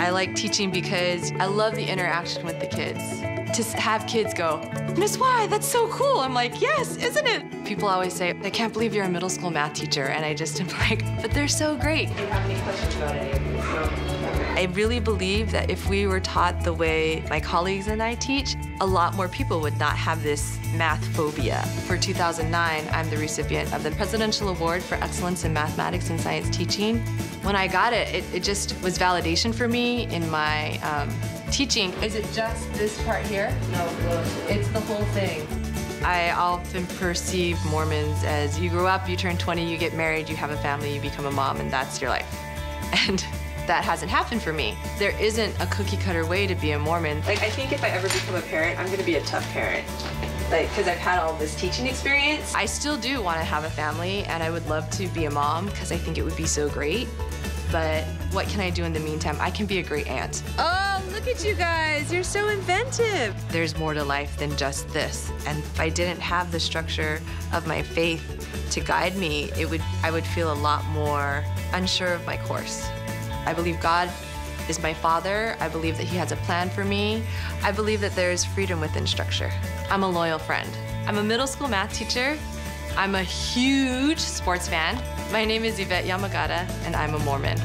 I like teaching because I love the interaction with the kids. To have kids go, Miss Y, that's so cool. I'm like, yes, isn't it? People always say, I can't believe you're a middle school math teacher. And I just am like, but they're so great. Do you have any questions about any of these? I really believe that if we were taught the way my colleagues and I teach, a lot more people would not have this math phobia. For 2009, I'm the recipient of the Presidential Award for Excellence in Mathematics and Science Teaching. When I got it, it, it just was validation for me in my um, teaching. Is it just this part here? No. It's the whole thing. I often perceive Mormons as you grow up, you turn 20, you get married, you have a family, you become a mom, and that's your life. And that hasn't happened for me. There isn't a cookie cutter way to be a Mormon. Like, I think if I ever become a parent, I'm gonna be a tough parent. Like, because I've had all this teaching experience. I still do want to have a family, and I would love to be a mom because I think it would be so great. But what can I do in the meantime? I can be a great aunt. Oh, look at you guys. You're so inventive. There's more to life than just this. And if I didn't have the structure of my faith to guide me, it would I would feel a lot more unsure of my course. I believe God is my father. I believe that he has a plan for me. I believe that there is freedom within structure. I'm a loyal friend. I'm a middle school math teacher. I'm a huge sports fan. My name is Yvette Yamagata, and I'm a Mormon.